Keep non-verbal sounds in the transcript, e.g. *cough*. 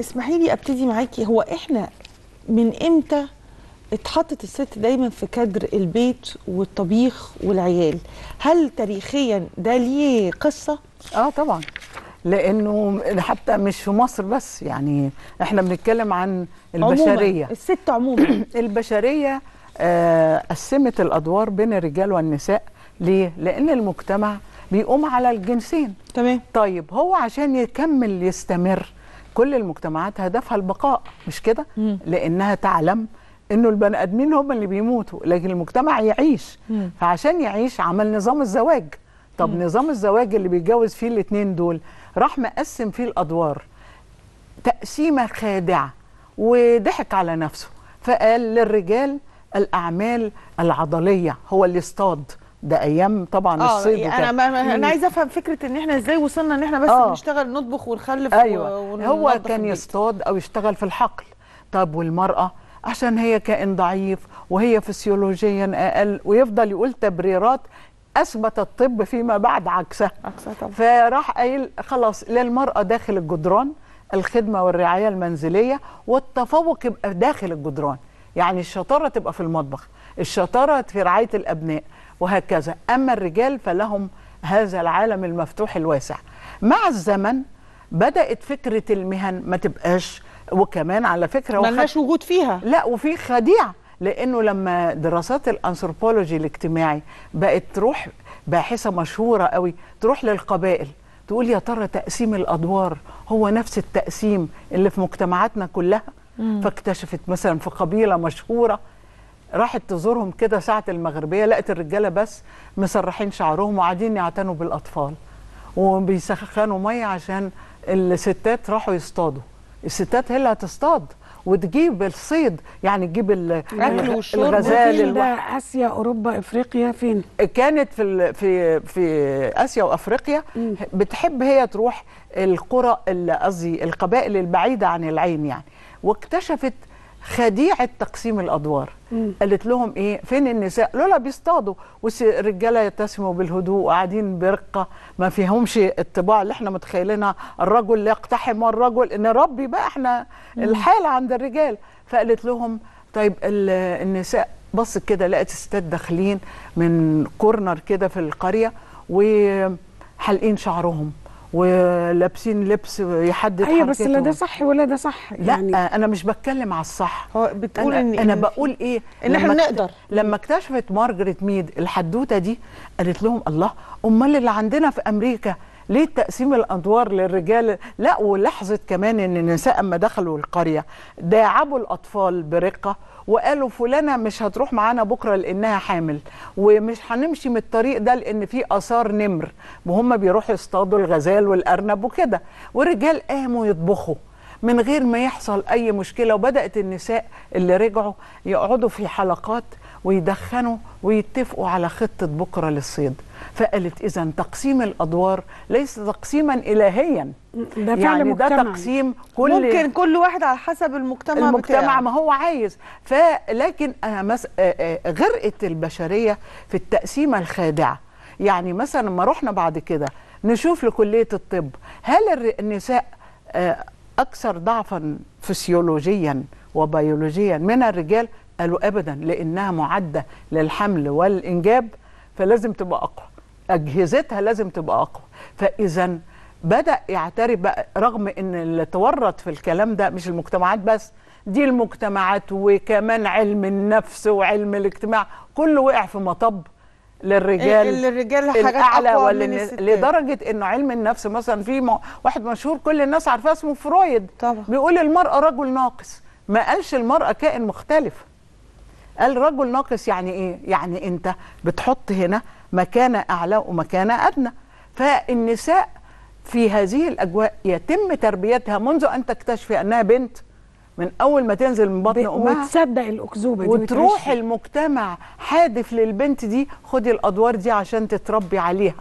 اسمحي لي ابتدي معاكي. هو إحنا من إمتى اتحطت الست دايما في كادر البيت والطبيخ والعيال؟ هل تاريخيا ده ليه قصة؟ آه طبعا. لأنه حتى مش في مصر بس يعني إحنا بنتكلم عن البشرية. عموما الست *clears throat* عموما. البشرية آه، قسمت الأدوار بين الرجال والنساء. ليه؟ لأن المجتمع بيقوم على الجنسين. تمام. طيب هو عشان يكمل يستمر كل المجتمعات هدفها البقاء مش كده. لأنها تعلم إنه البني آدمين هم اللي بيموتوا لكن المجتمع يعيش مم. فعشان يعيش عمل نظام الزواج طب مم. نظام الزواج اللي بيتجوز فيه الاثنين دول راح مقسم فيه الأدوار تقسيمة خادعة وضحك على نفسه فقال للرجال الأعمال العضلية هو اللي اصطاد ده أيام طبعا آه الصيد يعني. أنا ما أنا عايزه أفهم فكرة إن إحنا إزاي وصلنا إن إحنا بس آه. بنشتغل نطبخ ونخلف و- هو كان. يصطاد أو يشتغل في الحقل. طب والمرأة؟ عشان هي كائن ضعيف وهي فسيولوجيا أقل ويفضل يقول تبريرات أثبت الطب فيما بعد عكسها. عكسها طبعا. فراح قايل خلاص للمرأة داخل الجدران الخدمة والرعاية المنزلية والتفوق يبقى داخل الجدران. يعني الشطارة تبقى في المطبخ الشطارة في رعاية الأبناء وهكذا. أما الرجال فلهم هذا العالم المفتوح الواسع. مع الزمن بدأت فكرة المهن ما تبقاش وكمان على فكرة وخد- ملناش وجود فيها. لا وفي خديعه لأنه لما دراسات الأنثروبولوجي الاجتماعي بقت تروح باحثة مشهورة قوي تروح للقبائل تقول يا ترى تقسيم الأدوار هو نفس التقسيم اللي في مجتمعاتنا كلها؟ فاكتشفت مثلا في قبيلة مشهورة راحت تزورهم كده ساعة المغربية لقت الرجالة بس مسرحين شعرهم وقاعدين يعتنوا بالأطفال. وبيسخنوا مية عشان الستات راحوا يصطادوا. الستات هي اللي هتصطاد وتجيب الصيد يعني تجيب. الغزال ده آسيا أوروبا إفريقيا فين؟ كانت في في في آسيا وأفريقيا. بتحب هي تروح القرى ال- قصدي القبائل البعيدة عن العين يعني. واكتشفت خديعة تقسيم الأدوار. قالت لهم إيه؟ فين النساء؟ قالوا لها بيصطادوا. والرجاله يتسموا بالهدوء وقاعدين برقة. ما فيهمش الطباع اللي إحنا متخيلينها. الرجل يقتحم الرجل نربي بقى إحنا الحاله عند الرجال. فقالت لهم طيب ال- النساء بصت كده لقت الستات داخلين من corner كده في القرية وحالقين شعرهم. ولابسين لبس يحدد أيوه بس لا ده. صح ولا ده صح لا يعني أنا مش بتكلم على الصح هو بتقول أنا, إن أنا إن بقول إيه لما اكت- نقدر. لما اكتشفت مارجريت ميد الحدوتة دي قالت لهم الله أمال اللي عندنا في أمريكا ليه تقسيم الأدوار للرجال. لا ولاحظت كمان إن النساء أما دخلوا القرية داعبوا الأطفال برقة وقالوا فلانة مش هتروح معانا بكرة لأنها حامل ومش هنمشي من الطريق ده لأن في آثار نمر وهم بيروحوا يصطادوا الغزال والأرنب وكده. والرجال قاموا يطبخوا من غير ما يحصل أي مشكلة وبدأت النساء اللي رجعوا يقعدوا في حلقات ويدخنوا ويتفقوا على خطة بكرة للصيد. فقالت إذا تقسيم الأدوار ليس تقسيما إلهيا. ده فعل يعني ده مجتمعي. تقسيم كل ممكن كل واحد على حسب المجتمع المجتمع بتاعه. ما هو عايز. فلكن أنا مس... آه، آه، غرقت البشرية في التقسيمة الخادعة. يعني مثلا لما رحنا بعد كده نشوف لكلية الطب هل النساء آه، أكثر ضعفا فسيولوجيا وبيولوجيا من الرجال؟ قالوا ابدا لأنها معدة للحمل والإنجاب فلازم تبقى أقوى. أجهزتها لازم تبقى أقوى. فاذا بدأ يعترف بقى رغم إن اللي تورط في الكلام ده مش المجتمعات بس دي المجتمعات وكمان علم النفس وعلم الاجتماع كله وقع في مطب للرجال اللي الرجال حاجات الأعلى أقوى ولا من الستات. لدرجة إنه علم النفس مثلا في م- واحد مشهور كل الناس عارفاه اسمه فرويد. طبعا. بيقول المرأة رجل ناقص. ما قالش المرأة كائن مختلف. قال رجل ناقص يعني إيه؟ يعني أنت بتحط هنا مكانه أعلى ومكانه أدنى. فالنساء في هذه الأجواء يتم تربيتها منذ أن تكتشفي أنها بنت. من أول ما تنزل من بطن أمها وتصدق الأكذوبة دي وتروح. المجتمع حادف للبنت دي خدي الأدوار دي عشان تتربي عليها.